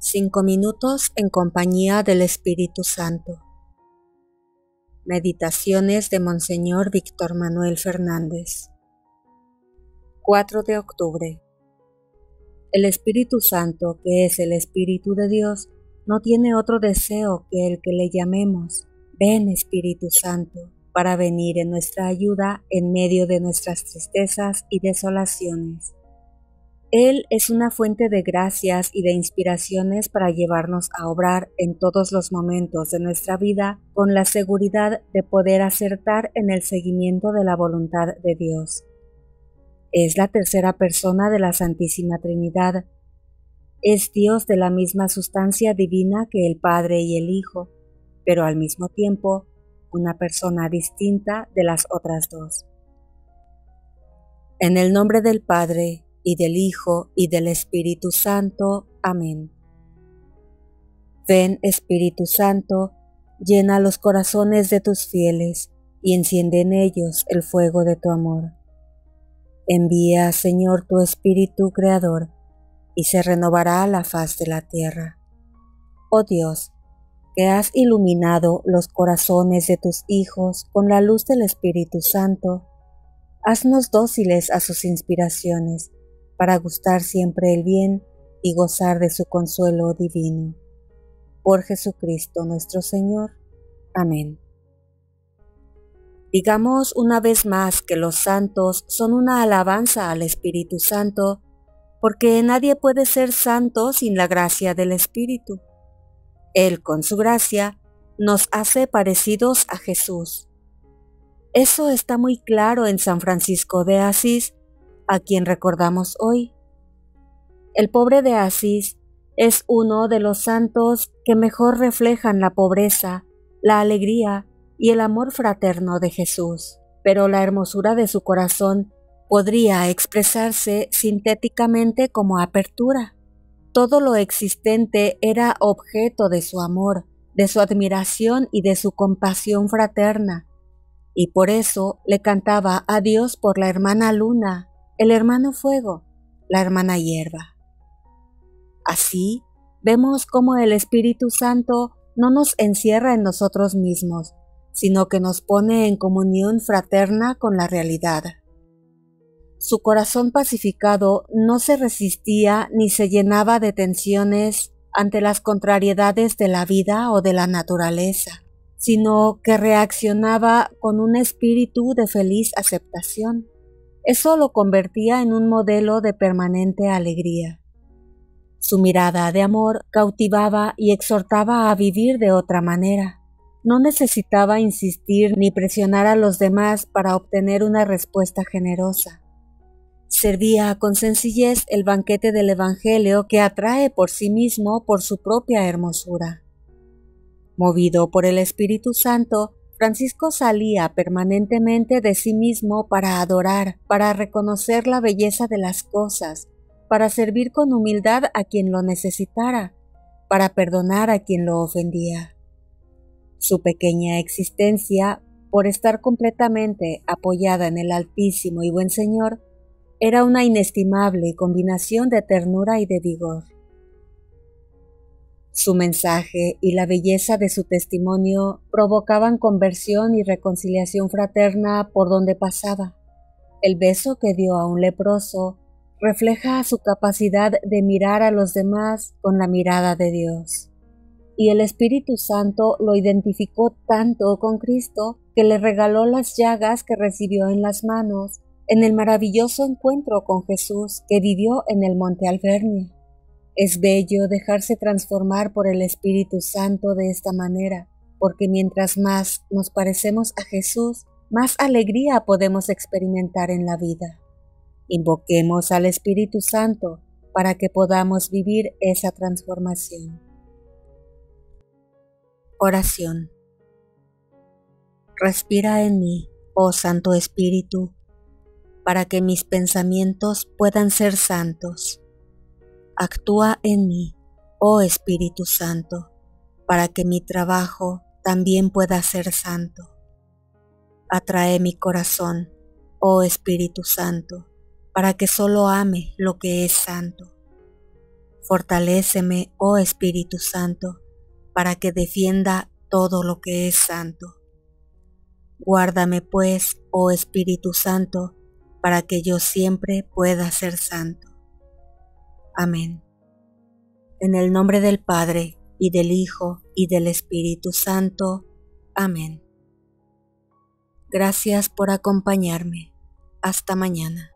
Cinco minutos en compañía del Espíritu Santo. Meditaciones de Monseñor Víctor Manuel Fernández. 4 de octubre. El Espíritu Santo, que es el Espíritu de Dios, no tiene otro deseo que el que le llamemos, ven Espíritu Santo, para venir en nuestra ayuda en medio de nuestras tristezas y desolaciones. Él es una fuente de gracias y de inspiraciones para llevarnos a obrar en todos los momentos de nuestra vida con la seguridad de poder acertar en el seguimiento de la voluntad de Dios. Es la tercera persona de la Santísima Trinidad. Es Dios de la misma sustancia divina que el Padre y el Hijo, pero al mismo tiempo una persona distinta de las otras dos. En el nombre del Padre, y del Hijo, y del Espíritu Santo. Amén. Ven, Espíritu Santo, llena los corazones de tus fieles, y enciende en ellos el fuego de tu amor. Envía, Señor, tu Espíritu Creador, y se renovará la faz de la tierra. Oh Dios, que has iluminado los corazones de tus hijos con la luz del Espíritu Santo, haznos dóciles a sus inspiraciones para gustar siempre el bien y gozar de su consuelo divino. Por Jesucristo nuestro Señor. Amén. Digamos una vez más que los santos son una alabanza al Espíritu Santo, porque nadie puede ser santo sin la gracia del Espíritu. Él, con su gracia, nos hace parecidos a Jesús. Eso está muy claro en San Francisco de Asís, a quien recordamos hoy. El pobre de Asís es uno de los santos que mejor reflejan la pobreza, la alegría y el amor fraterno de Jesús, pero la hermosura de su corazón podría expresarse sintéticamente como apertura. Todo lo existente era objeto de su amor, de su admiración y de su compasión fraterna, y por eso le cantaba a Dios por la hermana luna, el hermano fuego, la hermana hierba. Así, vemos cómo el Espíritu Santo no nos encierra en nosotros mismos, sino que nos pone en comunión fraterna con la realidad. Su corazón pacificado no se resistía ni se llenaba de tensiones ante las contrariedades de la vida o de la naturaleza, sino que reaccionaba con un espíritu de feliz aceptación. Eso lo convertía en un modelo de permanente alegría. Su mirada de amor cautivaba y exhortaba a vivir de otra manera. No necesitaba insistir ni presionar a los demás para obtener una respuesta generosa. Servía con sencillez el banquete del Evangelio que atrae por sí mismo por su propia hermosura. Movido por el Espíritu Santo, Francisco salía permanentemente de sí mismo para adorar, para reconocer la belleza de las cosas, para servir con humildad a quien lo necesitara, para perdonar a quien lo ofendía. Su pequeña existencia, por estar completamente apoyada en el Altísimo y Buen Señor, era una inestimable combinación de ternura y de vigor. Su mensaje y la belleza de su testimonio provocaban conversión y reconciliación fraterna por donde pasaba. El beso que dio a un leproso refleja su capacidad de mirar a los demás con la mirada de Dios. Y el Espíritu Santo lo identificó tanto con Cristo que le regaló las llagas que recibió en las manos en el maravilloso encuentro con Jesús que vivió en el Monte Alvernia. Es bello dejarse transformar por el Espíritu Santo de esta manera, porque mientras más nos parecemos a Jesús, más alegría podemos experimentar en la vida. Invoquemos al Espíritu Santo para que podamos vivir esa transformación. Oración. Respira en mí, oh Santo Espíritu, para que mis pensamientos puedan ser santos Actúa en mí, oh Espíritu Santo, para que mi trabajo también pueda ser santo. Atrae mi corazón, oh Espíritu Santo, para que solo ame lo que es santo. Fortaléceme, oh Espíritu Santo, para que defienda todo lo que es santo. Guárdame pues, oh Espíritu Santo, para que yo siempre pueda ser santo. Amén. En el nombre del Padre, y del Hijo, y del Espíritu Santo. Amén. Gracias por acompañarme. Hasta mañana.